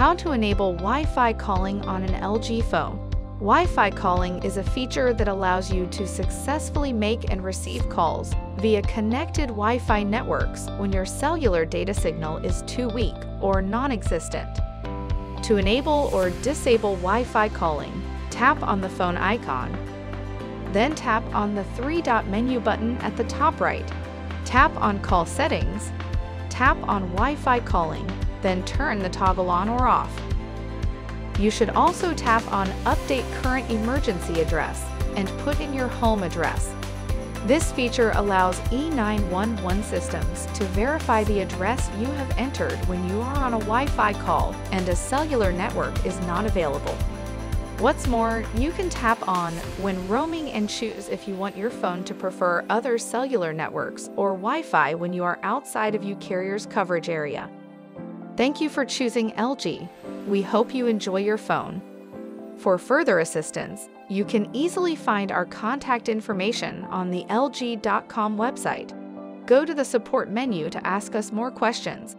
How to enable Wi-Fi calling on an LG phone. Wi-Fi calling is a feature that allows you to successfully make and receive calls via connected Wi-Fi networks when your cellular data signal is too weak or non-existent. To enable or disable Wi-Fi calling, tap on the phone icon. Then tap on the three-dot menu button at the top right. Tap on Call Settings. Tap on Wi-Fi calling, then turn the toggle on or off. You should also tap on Update Current Emergency Address and put in your home address. This feature allows E911 systems to verify the address you have entered when you are on a Wi-Fi call and a cellular network is not available. What's more, you can tap on when roaming and choose if you want your phone to prefer other cellular networks or Wi-Fi when you are outside of your carrier's coverage area. Thank you for choosing LG. We hope you enjoy your phone. For further assistance, you can easily find our contact information on the LG.com website. Go to the support menu to ask us more questions